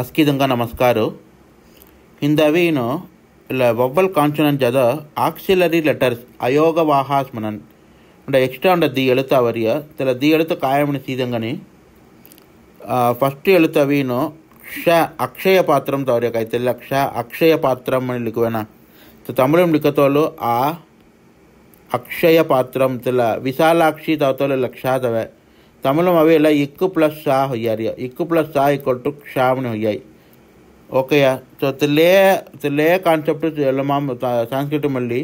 అస్కిదంగా నమస్కారం. ఇలా వవ్వల్ కాంచునన్ జద auxiliary letters Aayog వాహాస్మనన్ అంటే ఎక్స్ట్రా ఉండే ది ఎలుత వరియ. తెల ది ఎలుత కాయమని సీదంగాని. ఫస్ట్ ఎలుత వీను క్ష అక్షయ పాత్రం తవరియ. కై తెల్ల క్ష అక్షయ పాత్రం అని లిక్వేనా తమిళం లిఖతోలు ఆ అక్షయ పాత్రం తెల్ల విశాలాక్షి తవతోలు లక్షా తవే ಅವೆ ಎಲ್ಲ ಇಕ್ಕು plus Shah ಹೊಯ್ಯಾರಿಯ ಇಕ್ಕು plus Shah equal to ಕ್ಷಾಮಣಿ ಹೊಯ್ಯಾಯಿ ఓకేయా so తిల్లే తిల్లే concept ಎಲ್ಲ ಮಾಮ್ ಸಂಸ್ಕೃತ ಮಲ್ಲಿ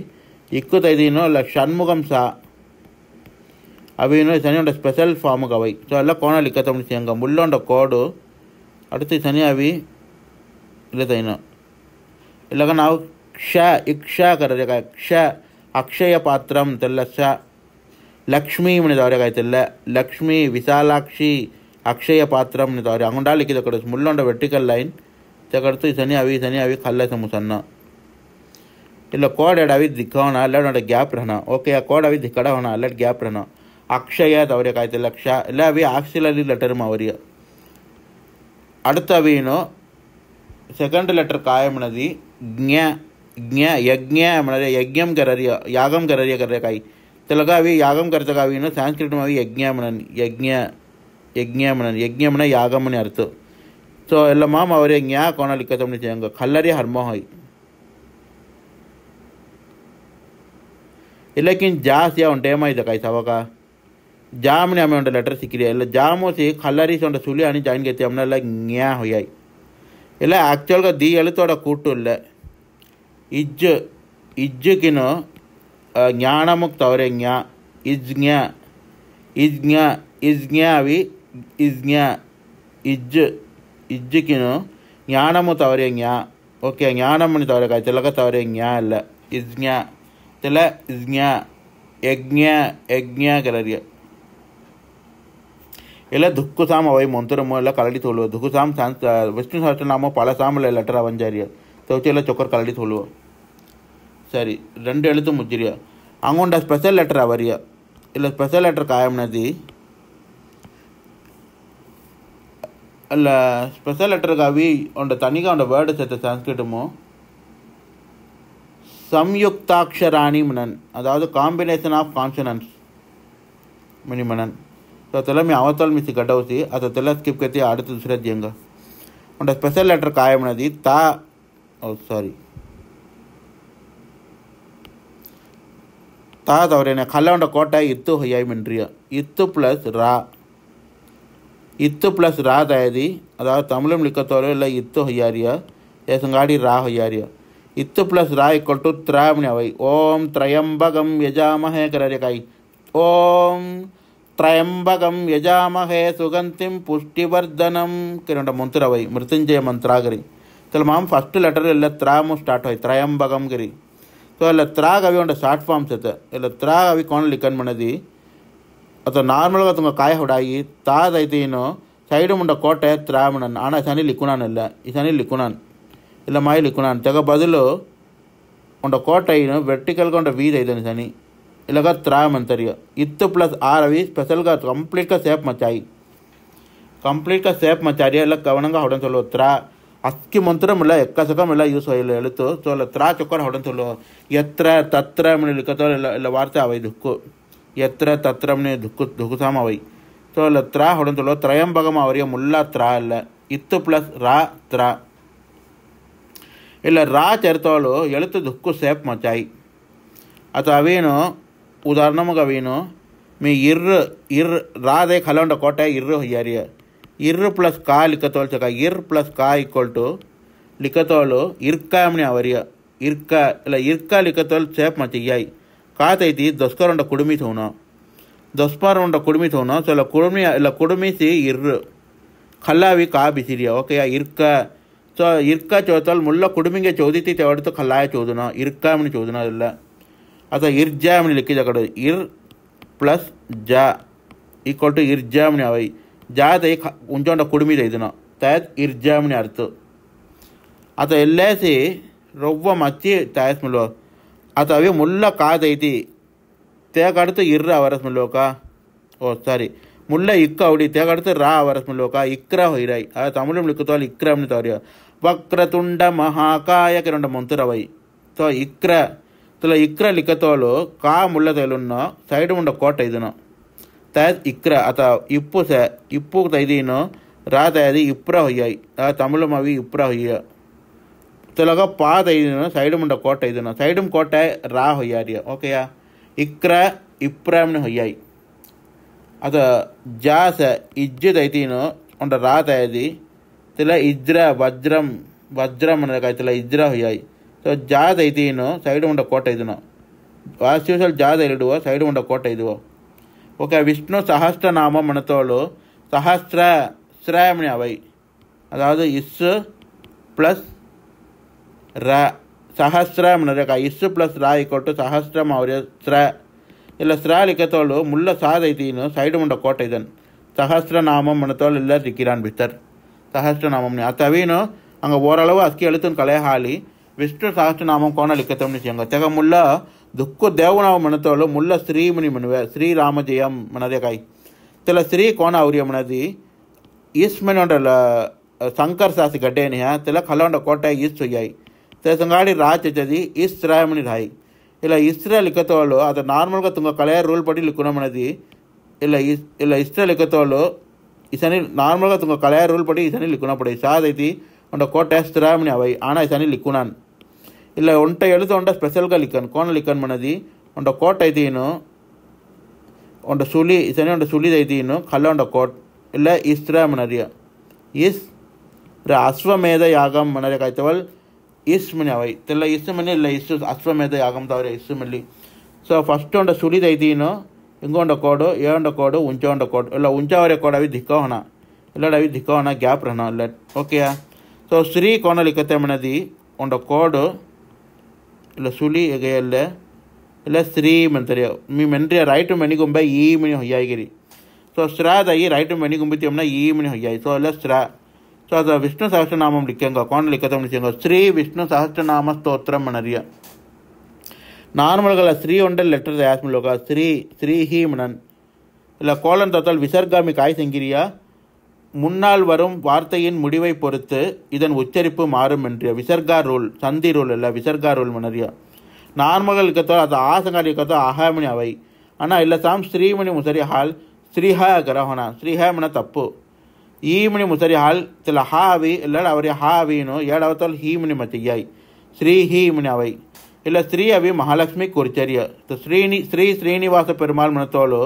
ಇಕ್ಕು ತೈದೀನು ಇಲ್ಲ ಷಣ್ಮುಖಂ ಸಾ ಅವೇನು ಸನಿ ಉಂಡ ಸ್ಪೆಷಲ್ ಫಾರ್ಮ್ಗೆ ಅವೈ ಸೊ ಎಲ್ಲ ಕೋಣ ಲಿಕ್ಕತ್ತಮಣಿ ಸಿಂಗ ಮುಳ್ಳೊಂಡ ಕೋಡು அடுத்து சனி அவி இல்லை தைனோ இல்லைங்க ನಾವು ಕ್ಷ ಇಕ್ಷ ಕರೆದ ಕ್ಷ ಅಕ್ಷಯ ಪಾತ್ರಂ ತೆಲ್ಲ ಶ ಲಕ್ಷ್ಮೀ ಮಣಿದವರೆಗಾಯ್ತಿಲ್ಲ ಲಕ್ಷ್ಮಿ ವಿಶಾಲಾಕ್ಷಿ ಅಕ್ಷಯ ಪಾತ್ರ ಮಣಿದವ್ರೆ ಅಂಗುಂಡಾಲಿಕ್ಕಿ ತಗೊಡ್ಸ್ ಮುಳ್ಳೊಂಡ ವೆರ್ಟಿಕಲ್ ಲೈನ್ ತಗೊಡ್ತು ಈ ಸನಿ ಅವಿ ಸನಿ ಅವಿ ಕಲ್ಲ ಸಮುಸನ್ನ ಇಲ್ಲ ಕೋಡ್ ಎಡವಿ ದಿಕ್ಕೋಣ ಅಲ್ಲಡ್ ನೋಡ ಗ್ಯಾಪ್ ರಹಣ ಓಕೆ ಆ ಕೋಡ್ ಅವಿ ದಿಕ್ಕಡ ಹೋಣ ಅಲ್ಲಡ್ ಗ್ಯಾಪ್ ರಹಣ ಅಕ್ಷಯ ತವರೆಗಾಯ್ತಿಲ್ಲ ಕ್ಷ ಇಲ್ಲ ಅವಿ ಆಕ್ಸಿಲರಿ ಲೆಟರ್ ಮಾವರಿಯ அடுத்த வீணும் செகண்ட் லெட்டர் காயம்னதி ஞ ஞ யஜ்ஞ யஜ்ஞம் கரறிய யாகம் கரறிய கரறிய காய் திலகாவி யாகம் கருத்தகாவின்னா சான்ஸ்கிரிட்மாவி யஜ்ஞாமணன் ಯಜ್ಞ ಯಜ್ಞಾಮಣನ್ ಯಜ್ಞಾಮಣ ಯಾಗಮನೆ ಅರ್ಥ ಸೊ ಎಲ್ಲ ಮಾಮ್ ಅವರೇ ಜ್ಞಾ ಕೋಣ ಲಿಕ್ಕತಮ್ಮನೆ ಚಂಗ ಖಲ್ಲರಿ ಹರ್ಮೋಹಿ ಇಲ್ಲಕಿನ್ ಜಾಸ್ ಯಾ ಉಂಟೆ ಏಮ ಇದೆ ಕೈಸ ಅವಾಗ ಜಾಮ್ನೆ ಆಮೆ ಉಂಟು ಲೆಟರ್ ಸಿಕ್ಕಿರಿ ಎಲ್ಲ ಜಾಮು ಸಿ ಖಲ್ಲರಿ ಸೊಂಡ ಸುಳಿ ಅಣಿ ಜಾಯಿನ್ ಗೆತ್ತಿ ಅಮ್ಮನೆಲ್ಲ ಜ್ಞಾ ಹೊಯ್ಯಾಯ್ ಇಲ್ಲ ಆ್ಯಕ್ಚುವಲ್ಗ ದಿ ಎಳುತೋಡ ಕೂಟು ಇಲ್ಲ ಇಜ್ಜು ಇಜ್ಜುಕಿನ ಜ್ಞಾನಮುಕ್ತೌರೆಜ್ಞ ಇಜ್ಞ ಇಜ್ಞ ಇಜ್ಞಾವಿ ಇಜ್ಞ ಇಜ್ ಇಜ್ಜಿಕಿನು ಜ್ಞಾನಮು ತವರೆಜ್ಞ ಓಕೆ ಜ್ಞಾನಮ್ಮನ ತವರೆಕಾಯಿ ತಿಲಕ ತವರೆಜ್ಞ ಅಲ್ಲ ಇಜ್ಞ ತಿಲ ಇಜ್ಞ ಯಜ್ಞ ಯಜ್ಞ ಕಲರಿಯ ಇಲ್ಲ ದುಃಖುಸಾಮ ಅವೈ ಮಂತ್ರಮೋ ಎಲ್ಲ ಕರಡಿ ತೋಳುವ ದುಃಖುಸಾಮ್ ವಿಷ್ಣು ಸಹಸ್ರನಾಮ ಪಾಲಸಾಮ ಲೆಟರ್ ಅವಂಜಾರಿಯ ಚೌಚೆಲ್ಲ ಚೊಕ್ಕರ್ ಕರಡಿ ತೋಳುವ ಸರಿ ರೆಂಡು ಎಳಿತು ಮುಜ್ಜಿರಿಯ ಹಂಗೊಂಡ ಸ್ಪೆಷಲ್ ಲೆಟರ್ ಅವರಿಯ ಇಲ್ಲ ಸ್ಪೆಷಲ್ ಲೆಟರ್ ಕಾಯಮ್ನದಿ ಅಲ್ಲ ಸ್ಪೆಷಲ್ ಲೆಟರ್ಗೆ ಅವಿ ಒಂಡ ತನಿಗೆ ಒಂಡ ವರ್ಡ್ ಸತ್ತ ಸಂಸ್ಕೃತಮು சம்யுக்தாட்சராணி மனன் அதாவது காம்பினேஷன் ஆஃப் கான்சனன்ஸ் மினி மனன் તો ચલો મેં આવા તલ મિસી કટાવતી આ તો તેલા સ્કીપ કરતી આડત દુસરા જંગ પણ સ્પેશિયલ લેટર કાયમ નથી તા ઓ સોરી ತಾದವರೇನೆ ಕಲ್ಲವಂಡ ಕೋಟ ಇತ್ತು ಹೊಯ್ಯಾಯಿ ಮಿಂಡ್ರಿಯ ಇತ್ತು ಪ್ಲಸ್ ರಾ ಇತ್ತು ಪ್ಲಸ್ ರಾ ದಯದಿ அதாவது தமிழும் லிக்கத்தோரோ இல்லை இத்து ஹொய்யாரியா ஏசங்காடி ரா ஹொய்யாரியா இத்து ப்ளஸ் ரா இக்குவல் டு திராமணி அவை. ஓம் திரயம்பகம் யஜாமஹே கரரிகாய் ஓம் திரயம்பகம் யஜாமஹே சுகந்திம் புஷ்டிவர்தனம். ಕಿರಣ ಮಂತ್ರ ವೈ ಮೃತ್ಯುಂಜಯ ಮಂತ್ರಾಗಿರಿ ತಲ ಮಾಂ ಫಸ್ಟ್ ಲೆಟರ್ ಎಲ್ಲ ತ್ರಾಮು ಸ್ಟಾರ್ಟ್ ಹೋಯ್ ತ್ರಯಂಬಗಂ ಗಿರಿ సో ఇలా త్రాగ్ అవి ఉండే షార్ట్ ఫామ్స్ అయితే ఇలా త్రాగ్ అవి కొన ఇక్కడ మనది అత నార్మల్గా తొంగ కాయ హుడాయి తాదైతే ఈయన సైడ్ ఉండే కోట త్రాగమన్నాను ఆనా శని లిక్కున్నాను ఇలా ఈ శని లిక్కున్నాను ఇలా మాయ లిక్కున్నాను తెగ బదులు ఉండ కోట అయిన వెర్టికల్గా ఉండే వీధి అయితే శని ఇలాగా త్రాగమంతరిగా ఇత్ ప్లస్ ఆర్ అవి స్పెషల్గా కంప్లీట్గా సేఫ్ మచ్చాయి కంప్లీట్గా సేఫ్ మచ్చారి ఇలా కవనంగా అవడం చదువు త్రా ಅಕ್ಕಿ ಮಂತ್ರ ಮಿಳ ಎಕ್ಕ ಸಕ ಮಿಳ ಯೂಸ್ ಆಯಿಲ್ಲ ಎಳಿತು ಸೊ ಅಲ್ಲ ತ್ರಾ ಚೊಕ್ಕನ ಹೊಡಂತಲ್ಲ ಎತ್ರ ತತ್ರ ಮಣಿ ಲಿಖತೋಳ ಇಲ್ಲ ಇಲ್ಲ ವಾರ್ತೆ ಅವೈ ದುಕ್ಕು ಎತ್ರ ತತ್ರ ಮಣಿ ದುಕ್ಕು ದುಃಖಸಾಮ ಅವೈ ಸೊ ಅಲ್ಲ ತ್ರಾ ಹೊಡಂತಲ್ಲ ತ್ರಯಂಬಗಮ ಅವರಿಗೆ ಮುಲ್ಲ ತ್ರಾ ಅಲ್ಲ ಇತ್ತು ಪ್ಲಸ್ ರಾ ತ್ರಾ ಇಲ್ಲ ರಾ ಚರ್ತೋಳು ಎಳುತು ದುಕ್ಕು ಸೇಪ್ ಮಚಾಯಿ ಅಥವಾ ಅವೇನು ಉದಾಹರಣೆ ಮಗ ಅವೇನು ಮೀ ಇರ್ ಇರ್ ರಾದೆ ಖಲಂಡ ಕೋಟೆ ಇರ್ರು ಹೊಯ್ಯಾರಿಯ ಇರ್ ಪ್ಲಸ್ ಕಾ ಲಿಖತೋಲ್ ಚಕ ಇರ್ ಪ್ಲಸ್ ಕಾ ಈಕ್ವಲ್ ಟು ಲಿಖತೋಲು ಇರ್ಕಾಮಣಿ ಅವರಿಯ ಇರ್ಕ ಇಲ್ಲ ಇರ್ಕ ಲಿಖತೋಲ್ ಚೇಪ್ ಮತ್ತು ಯಾಯ್ ಕಾತೈತಿ ದಸ್ಕರೊಂಡ ಕುಡುಮಿ ಥೋನ ದಸ್ಪಾರ ಉಂಡ ಕುಡುಮಿ ಥೋನ ಸೊ ಇಲ್ಲ ಕುಡುಮಿ ಇಲ್ಲ ಕುಡುಮಿಸಿ ಇರ್ ಖಲ್ಲಾವಿ ಕಾ ಬಿಸಿರಿಯ ಓಕೆಯಾ ಇರ್ಕ ಸೊ ಇರ್ಕ ಚೋತಲ್ ಮುಲ್ಲ ಕುಡುಮಿಗೆ ಚೌದಿತಿ ತೆವಡ್ತು ಖಲ್ಲಾಯ ಚೋದನ ಇರ್ಕಾಮಣಿ ಚೋದನ ಇಲ್ಲ ಅಥವಾ ಇರ್ಜಾಮಣಿ ಲಿಕ್ಕಿದ ಕಡೆ ಇರ್ ಪ್ಲಸ್ ಜಾ ಈಕ್ವಲ್ ಟು ಇರ್ಜಾಮಣಿ ಅವೈ జాగ్రత్త ఉంచుండ కుడి మీద ఇదిన తయత్ ఇర్జామని అర్త్. అతను వెళ్ళేసి రొవ్వ మచ్చి తయస్ములో. అత అవి ముళ్ళ కాదైతి. తేగడితే ఇర్ర అవరస్ములోక. ఓ సారీ. ముళ్ళ ఇక్క అవుడి తేగడితే రా అవరస్ములోక. ఇక్ర హైరాయి. అది తమిళంలో ఇక్కుతోళ్ళు ఇక్రమ్ని తవరి వక్రతుండ మహాకాయకి రెండు మంతురవై. తో ఇక్ర. తల ఇక్ర లిక్కతోలు కా ముళ్ళ తెలున్న సైడ్ ఉండ కోట ఇదినా ಇಕ್ರ ಅತ ಇಪ್ಪು ಸ ಇಪ್ಪು ತೈದೀನು ರಾ ತಯದಿ ಇಪ್ರ ಹೊಯ್ಯಾಯ್ ಆ ತಮಿಳು ಮವಿ ಇಪ್ರ ಹೊಯ್ಯ ತುಲಗ ಪಾ ತೈದೀನು ಸೈಡ್ ಮುಂಡ ಕೋಟ ಇದನು ಸೈಡ್ ಕೋಟ ರಾ ಹೊಯ್ಯಾರಿಯ ಓಕೆಯಾ ಇಕ್ರ ಇಪ್ರಾಮ್ನ ಹೊಯ್ಯಾಯ್ ಅದ ಜಾಸ ಇಜ್ಜದ ಐತೀನು ಒಂಡ ರಾತ ಐದಿ ತಿಲ ಇಜ್ರ ವಜ್ರಂ ವಜ್ರಂ ಅನ್ನಕಾಯ್ತಿಲ್ಲ ಇಜ್ರ ಹೊಯ್ಯಾಯ್ ಸೊ ಜಾದ ಐತೀನು ಸೈಡ್ ಉಂಡ ಕೋಟ ಇದನು ವಾಸ್ಯೂಸಲ್ ಜಾದ ಇಡುವ ಸೈಡ್ ಉಂಡ ಕೋಟ ಇದುವ ಓಕೆ ವಿಷ್ಣು ಸಹಸ್ರನಾಮ ಮಣತೋಳು ಸಹಸ್ರ ஸ்ரேமணி அவை அதாவது இஸ்ஸு ப்ளஸ் ர சஹஸ்ரம் இருக்கா issue plus raw equal to சஹஸ்ரம் அவரிய ஸ்ர ಇಲ್ಲ ಸ್ರಾಲಿಕತೋಳು ಮುಲ್ಲ ಸಾದೈತೀನು ಸೈಡ್ ಮುಂಡ ಕೋಟ ಇದನ್ ಸಹಸ್ರನಾಮಂ ಮಣತೋಳು ಇಲ್ಲ ರಿಕ್ಕಿರಾನ್ ಬಿತ್ತರ್ ಸಹಸ್ರನಾಮಂನಿ ಆ ತವೀನು ಹಂಗ ಓರಳವು ಅಸ್ಕಿ ಎಳುತ್ತನ್ ಕಳೆ ಹಾಲಿ ವಿಷ್ಣು ಸಹಸ್ರನಾಮಂ ಕೋಣ ಲಿಕ್ಕತಮ್ನಿ ಸಿಂಗ ತೆಗ ಮುಲ್ಲ ದುಃಖ ದೇವಣಾವ ಮಣತೋಳು ಮುಳ್ಳ ಶ್ರೀಮುನಿ ಮನುವೆ ಶ್ರೀರಾಮಜಯಂ ಮನದೇಕಾಯಿ ತೆಲ ಶ್ರೀ ಕೋಣ ಔರ್ಯ ಮನದಿ ಈಸ್ಮನೊಂಡಲ ಶಂಕರ್ ಸಾಸಿ ಗಡ್ಡೇನಿಯ ತೆಲ ಕಲೊಂಡ ಕೋಟೆ ಈಸ್ ಸೊಯ್ಯಾಯಿ ತೆ ಸಂಗಾಡಿ ರಾಜ್ ಚದಿ ಈಸ್ ರಾಮಣಿ ರಾಯಿ ಇಲ್ಲ ಇಸ್ರೇ ಲಿಕ್ಕತೋಳು ಅದು ನಾರ್ಮಲ್ಗ ತುಂಗ ಕಳೆಯ ರೂಲ್ ಪಡಿ ಲಿಕ್ಕುನ ಮನದಿ ಇಲ್ಲ ಇಸ್ ಇಲ್ಲ ಇಸ್ರೇ ಲಿಕ್ಕತೋಳು ఇసని నార్మల్గా తుంగ కళయా రూల్ పడి ఇసని లిక్కున పడే సాద్ అయితే ఉండ కోట స్థిరామని అవై ఆనా ఇసని లిక్కునాను ಇಲ್ಲ ಒಂಟ ಎಳೆದು ಒಂಟ ಸ್ಪೆಷಲ್ಗ ಲಿಕ್ಕನ್ ಕೋಣ ಲಿಕ್ಕನ್ ಮನದಿ ಒಂಟ ಕೋಟ್ ಐದೀನು ಒಂಟ ಸುಳಿ ಇಸನೆ ಒಂಟ ಸುಳಿದ ಐದೀನು ಕಲ್ಲ ಒಂಟ ಕೋಟ್ ಇಲ್ಲ ಇಸ್ರ ಮನರಿಯ ಇಸ್ ರ ಅಶ್ವಮೇಧ ಯಾಗಂ ಮನರಿಯ ಕಾಯ್ತವಲ್ ಇಸ್ ಮನೆ ಅವ ಇಲ್ಲ ಇಸು ಮನೆ ಇಲ್ಲ ಇಸು ಅಶ್ವಮೇಧ ಯಾಗಂ ತವರೆ ಇಸು ಮಲ್ಲಿ ಸೊ ಫಸ್ಟ್ ಒಂಟ ಸುಳಿದ ಐದೀನು ಇಂಗೊಂಡ ಕೋಡು ಏಂಡ ಕೋಡು ಉಂಚ ಒಂಡ ಕೋಡು ಇಲ್ಲ ಉಂಚಾವರೆ ಕೋಡು ಅವಿ ದಿಕ್ಕೋಣ ಇಲ್ಲ ಅವಿ ದಿಕ್ಕೋಣ ಗ್ಯಾಪ್ ರಣ ಇಲ್ಲ ಓಕೆಯಾ ಸೊ ಶ್ರೀ ಕೋಣ ಲಿಕ್ಕತೆ ಮನದಿ ಒಂಡ ಕೋಡು ಲಸುಲಿ ಎಗೆಯಲ್ಲ ಇಲ್ಲ ಸ್ತ್ರೀಮ್ ಅಂತಾರೆ ಮಿಮೆನ್ರಿ ರೈಟ್ ಮೆಣಿಗೊಂಬ ಈ ಮಿಣಿ ಹೊಯ್ಯಾಗಿರಿ ಸೊ ಸ್ರಾದಾಗಿ ರೈಟ್ ಮೆಣಿಗೊಂಬಿತಿ ಅಮ್ಮನ ಈ ಮಿಣಿ ಹೊಯ್ಯಾಯಿ ಸೊ ಅಲ್ಲ ಸ್ರಾ ಸೊ ಅದು ವಿಷ್ಣು ಸಹಸ್ರನಾಮಂ ಲಿಕ್ಕಂಗ ಕೋಣ ಲಿಕ್ಕತಂ ಲಿಕ್ಕಂಗ ಸ್ತ್ರೀ ವಿಷ್ಣು ಸಹಸ್ರನಾಮ ಸ್ತೋತ್ರಂ ಅಣರಿಯ ನಾರ್ಮಲ್ಗಳ ಸ್ತ್ರೀ ಒಂಡಲ್ ಲೆಟರ್ ಯಾಸ್ಮಿಲೋಗ ಸ್ತ್ರೀ ಸ್ತ್ರೀ ಹೀ ಮಣನ್ ಇಲ್ಲ ಕೋಲನ್ ತತ್ತಲ್ ವಿಸರ್ಗಾಮಿ ಕಾಯಿ ಸಂಗಿರಿಯಾ முன்னால் வரும் வார்த்தையின் முடிவை பொறுத்து இதன் உச்சரிப்பு மாறும் என்று விசர்கா ரூல் சந்தி ரூல் இல்லை விசர்கா ரூல் மனரியா நார்மல்கள் இருக்கத்தோ அது ஆசங்காரி இருக்கத்தோ அகாமணி அவை ஆனால் இல்லை சாம் ஸ்ரீமணி முசரி ಹಾಲ್ ಶ್ರೀಹ ಗ್ರಹಣ ಶ್ರೀಹ ಮನ ತಪ್ಪು ಈ ಮಣಿ ಮುಸರಿ ಹಾಲ್ ತಿಲ ಹಾ ಅವಿ ಇಲ್ಲ ಅವರಿ ಹಾ ಅವೀನು ಎರಡು ಅವತ್ತಲ್ಲಿ ಹೀ ಮಣಿ ಮತಿಯಾಯಿ ಶ್ರೀ ಹೀ ಮಣಿ ಅವೈ ಇಲ್ಲ ಸ್ತ್ರೀ ಅವಿ ಮಹಾಲಕ್ಷ್ಮಿ ಕುರ್ಚರ್ಯ ಶ್ರೀನಿ ಶ್ರೀ ಶ್ರೀನಿವಾಸ ಪೆರುಮಾಳ್ ಮನತೋಳು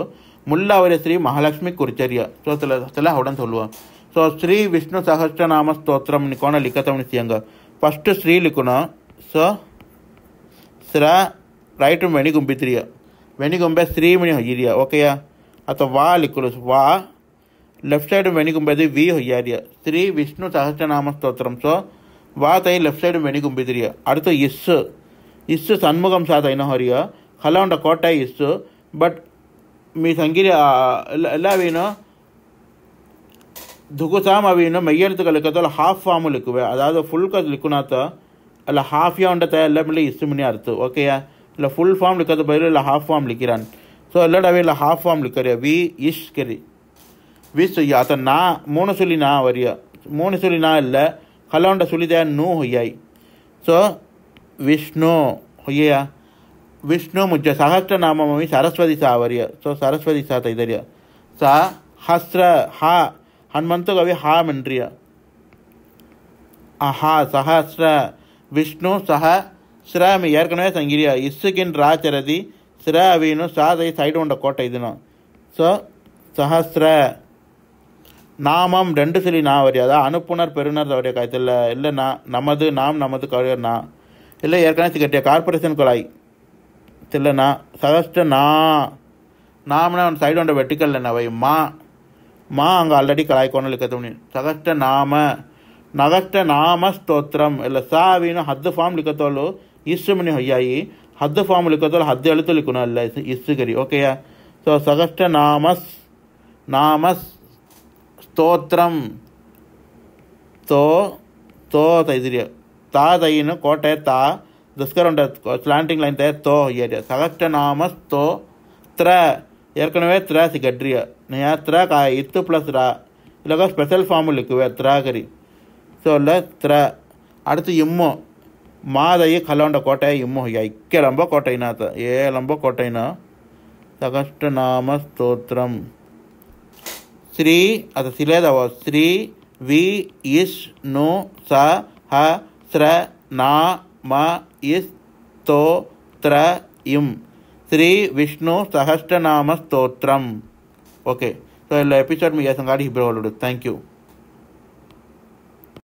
முல்லாவுடைய ஸ்ரீ மகாலட்சுமி குருச்சரிய ஸ்தோத்திர ஸ்தல அவடன் சொல்லுவோம் ஸோ ஸ்ரீ விஷ்ணு சகஸ்ரநாம ஸ்தோத்திரம் நிக்கோன லிக்கத்தம்னு செய்யுங்க ஃபஸ்ட்டு ஸ்ரீ லிக்கணும் ஸோ ஸ்ர ரைட்டு வெணி கும்பித்திரிய வெணி கும்பே ஸ்ரீமணி ஹொய்யிரியா ஓகேயா ಅಥವಾ ವಾ ಲಿಕ್ಕಲು ವಾ ಲೆಫ್ಟ್ ಸೈಡ್ ವೆಣಿಗುಂಬದು ವಿ ಹೊಯ್ಯಾರಿಯ ಶ್ರೀ ವಿಷ್ಣು ಸಹಸ್ರನಾಮ ಸ್ತೋತ್ರಂ ಸೊ ವಾ ತೈ ಲೆಫ్ట్ ಸೈಡ್ ವೆಣಿಗುಂಬಿದಿರಿಯ ಅಡುತ್ತ ಇಸ್ ಇಸ್ ಸನ್ಮುಖಂ ಸಾ ತೈನ ಹೊರಿಯ ಹಲೌಂಡ ಕೋಟೆ ಇಸ್ ಬಟ್ மீசங்கிரி வேணும் దుకుసాం అవి మెయ్యలతో లెక్కతో హాఫ్ ఫామ్ లిక్కువే అదాదు ఫుల్ కది లిక్కునాతో అలా హాఫ్ యా ఉండతా ఎలా మళ్ళీ ఇష్టమని అర్థం ఓకేయా ఇలా ఫుల్ ఫామ్ లిక్కత బయలు ఇలా హాఫ్ ఫామ్ లిక్కిరాను సో ఎల్లడ అవి ఇలా హాఫ్ ఫామ్ లిక్కరే వి ఇష్ కరి వి సొయ్య అత నా మూణ సులి నా వరియ మూణ సులి నా ఇల్ల కలౌండ సులిదే నూ హొయ్యాయి సో విష్ణు హొయ్యయా ವಿಷ್ಣು ಹೊಯ್ಯ ವಿಷ್ಣು ಮುಜ್ಜ ಸಹಸ್ರನಾಮಮಿ ಸರಸ್ವತಿ ಸಾವರ್ಯ ಸೊ ಸರಸ್ವತಿ ಸಾ ತೈದರ್ಯ ಸಾ ಹಸ್ರ ಹಾ ಹನುಮಂತು ಕವಿ ಹಾ ಮೆನ್ರಿಯ ಹಾ ಸಹಸ್ರ ವಿಷ್ಣು ಸಹ ಸ್ರ ಮಿ ಏರ್ಕನವೇ ಸಂಗಿರಿಯ ಇಸ್ಸುಗಿನ್ ರಾಚರದಿ ಸ್ರ ಅವೀನು ಸಾದೈ ಸೈಡ್ ಉಂಡ ಕೋಟ ಇದನು ಸೊ ಸಹಸ್ರ நாமம் ரெண்டு சொல்லி நான் வரி அதான் அனுப்புனர் பெறுனர் அவருடைய காய்ச்சல் இல்லை நான் நமது நாம் நமது கவியர் நான் இல்லை ஏற்கனவே கட்டிய கார்பரேஷன் ಇಲ್ಲ ನಾ ಸದಷ್ಟು ನಾ ನಾಮನ ಒಂದು ಸೈಡ್ ಒಂದು ವೆರ್ಟಿಕಲ್ ನವೈ ಮಾ ಮಾ ಹಂಗೆ ಆಲ್ರೆಡಿ ಕಳಾಯ್ಕೊಂಡು ಲಿಕ್ಕತ್ತೀವಿ ಸದಷ್ಟ ನಾಮ ನಗಷ್ಟ ನಾಮ ಸ್ತೋತ್ರಂ ಇಲ್ಲ ಸಾವಿನ ಹದ್ದು ಫಾರ್ಮ್ ಲಿಕ್ಕತ್ತೋಳು ಇಷ್ಟು ಮನೆ ಹೊಯ್ಯಾಯಿ ಹದ್ದು ಫಾರ್ಮ್ ಲಿಕ್ಕತ್ತೋಳು ಹದ್ದು ಎಳುತ್ತು ಲಿಕ್ಕುನ ಅಲ್ಲ ಇಷ್ಟು ಗರಿ ಓಕೆಯಾ ಸೊ ಸದಷ್ಟ ನಾಮಸ್ ನಾಮಸ್ స్తోత్రం తో తో తైదిరి తా తైను కోట తా திஸ்கர் என்ற ஸ்லாண்டிங் லைன் தே தோ ஏரியா சகஸ்ட நாம தோ த்ர. ஏற்கனவே த்ரா சிகட்ரிய நையா த்ரா கா இத்து ப்ளஸ் ரா. இல்லைக்கா ஸ்பெஷல் ஃபார்மில் இருக்குவே த்ராகரி. ஸோ இல்லை த்ர. அடுத்து இம்மோ. மாதையை கல்லோண்ட கோட்டை இம்மோ. ஐக்கியலம்ப கோட்டைனா ஏலம்ப கோட்டைனா சகஸ்ட நாம ஸ்தோத்திரம் ஸ்ரீ அது சிலேதவோ ஸ்ரீ வி இஷ் நு ச ஹ ஸ்ர நா மா இஸ் தோ த்ர இம் श्री विष्णु सहस्रनाम स्त्रोत्रम ओके तो एपिसोड में यह संगाड़ी हिब्रो थैंक यू